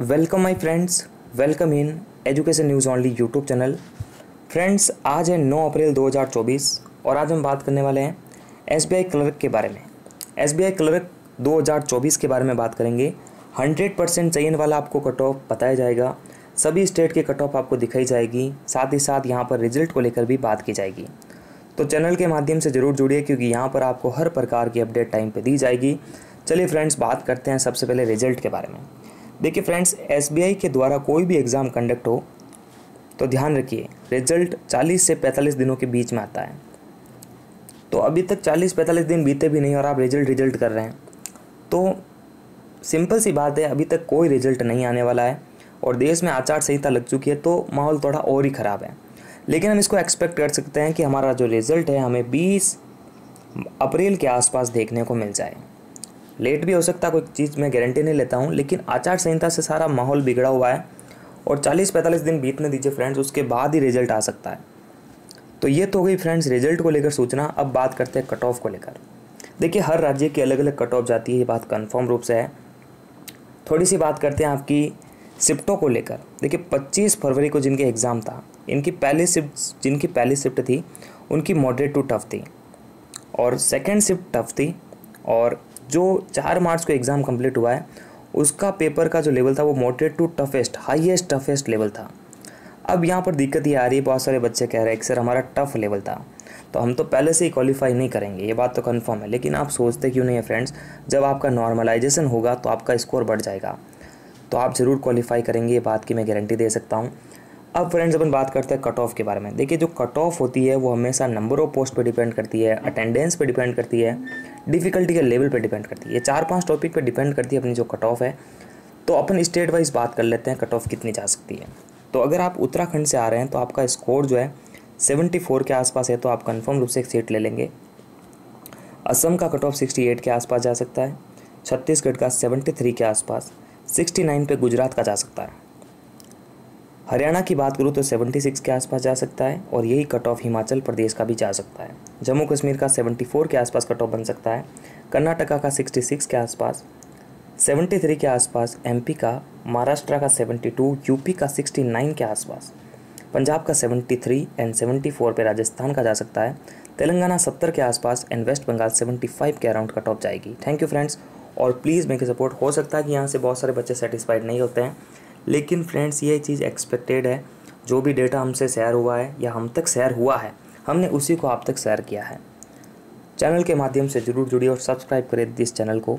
Welcome my friends welcome in education news only YouTube channel friends आज है 9 अप्रैल 2024 और आज हम बात करने वाले हैं एसबीआई क्लर्क के बारे में। एसबीआई क्लर्क 2024 के बारे में बात करेंगे। 100 परसेंट चयन वाला आपको कट ऑफ़ बताया जाएगा। सभी स्टेट के कट ऑफ़ आपको दिखाई जाएगी। साथ ही साथ यहाँ पर रिज़ल्ट को लेकर भी बात की जाएगी। तो चैनल के माध्यम से ज़रूर जुड़िए, क्योंकि यहाँ पर आपको हर प्रकार की अपडेट टाइम पर दी जाएगी। चलिए फ्रेंड्स बात करते हैं सबसे पहले रिज़ल्ट के बारे में। देखिए फ्रेंड्स एसबीआई के द्वारा कोई भी एग्ज़ाम कंडक्ट हो तो ध्यान रखिए रिज़ल्ट 40 से 45 दिनों के बीच में आता है। तो अभी तक 40-45 दिन बीते भी नहीं और आप रिज़ल्ट रिज़ल्ट कर रहे हैं। तो सिंपल सी बात है, अभी तक कोई रिज़ल्ट नहीं आने वाला है और देश में आचार संहिता लग चुकी है तो माहौल थोड़ा और ही ख़राब है। लेकिन हम इसको एक्सपेक्ट कर सकते हैं कि हमारा जो रिज़ल्ट है, हमें 20 अप्रैल के आसपास देखने को मिल जाए। लेट भी हो सकता, कोई चीज़ मैं गारंटी नहीं लेता हूँ, लेकिन आचार संहिता से सारा माहौल बिगड़ा हुआ है और 40-45 दिन बीतने दीजिए फ्रेंड्स उसके बाद ही रिज़ल्ट आ सकता है। तो ये तो गई फ्रेंड्स रिज़ल्ट को लेकर सूचना, अब बात करते हैं कट ऑफ़ को लेकर। देखिए, हर राज्य की अलग अलग कट ऑफ़ जाती है, ये बात कन्फर्म रूप से है। थोड़ी सी बात करते हैं आपकी शिफ्टों को लेकर। देखिए 25 फरवरी को जिनके एग्ज़ाम था, इनकी पहली शिफ्ट जिनकी पहली शिफ्ट थी, उनकी मॉडरेट टू टफ थी। और सेकेंड शिफ्ट टफ थी, और जो चार मार्च को एग्ज़ाम कंप्लीट हुआ है, उसका पेपर का जो लेवल था वो moderate to toughest highest toughest level था। अब यहाँ पर दिक्कत ये आ रही है, बहुत सारे बच्चे कह रहे हैं कि सर हमारा टफ लेवल था। तो हम तो पहले से ही क्वालिफाई नहीं करेंगे, ये बात तो कन्फर्म है। लेकिन आप सोचते क्यों नहीं है फ्रेंड्स जब आपका नॉर्मलाइजेशन होगा तो आपका स्कोर बढ़ जाएगा। तो आप ज़रूर क्वालिफाई करेंगे, ये बात की मैं गारंटी दे सकता हूँ। अब फ्रेंड्स अपन बात करते हैं कट ऑफ़ के बारे में। देखिए, जो कट ऑफ़ होती है, वो हमेशा नंबर ऑफ़ पोस्ट पे डिपेंड करती है अटेंडेंस पे डिपेंड करती है डिफ़िकल्टी के लेवल पे डिपेंड करती है। ये चार पाँच टॉपिक पे डिपेंड करती है अपनी जो कट ऑफ़ है। तो अपन स्टेट वाइज बात कर लेते हैं कट ऑफ़ कितनी जा सकती है। तो अगर आप उत्तराखंड से आ रहे हैं तो आपका स्कोर जो है सेवेंटी फोर के आसपास है तो आप कन्फर्म रूप से एक सीट ले लेंगे। असम का कट ऑफ़ सिक्सटी एट के आसपास जा सकता है, छत्तीसगढ़ का सेवेंटी थ्री के आसपास सिक्सटी नाइन पे गुजरात का जा सकता है। हरियाणा की बात करूँ तो 76 के आसपास जा सकता है और यही कट ऑफ़ हिमाचल प्रदेश का भी जा सकता है। जम्मू कश्मीर का 74 के आसपास कट ऑफ़ बन सकता है। कर्नाटका का 66 के आसपास 73 के आसपास एमपी का, महाराष्ट्र का 72 यूपी का 69 के आसपास, पंजाब का 73 एंड 74 पे राजस्थान का जा सकता है। तेलंगाना 70 के आसपास एंड वेस्ट बंगाल 75 के अराउंड कट ऑफ़ जाएगी। थैंक यू फ्रेंड्स और प्लीज़ मेरे सपोर्ट हो सकता है कि यहाँ से बहुत सारे बच्चे सेटिस्फाइड नहीं होते हैं। लेकिन फ्रेंड्स, ये चीज़ एक्सपेक्टेड है। जो भी डेटा हमसे शेयर हुआ है या हम तक शेयर हुआ है, हमने उसी को आप तक शेयर किया है। चैनल के माध्यम से ज़रूर जुड़िए और सब्सक्राइब करें दिस चैनल को।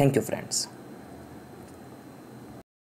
Thank you friends